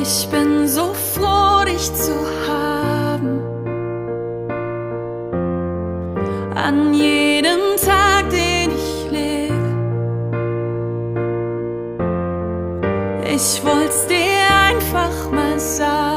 Ich bin so froh, dich zu haben. An jedem Tag, den ich lebe. Ich wollt's dir einfach mal sagen.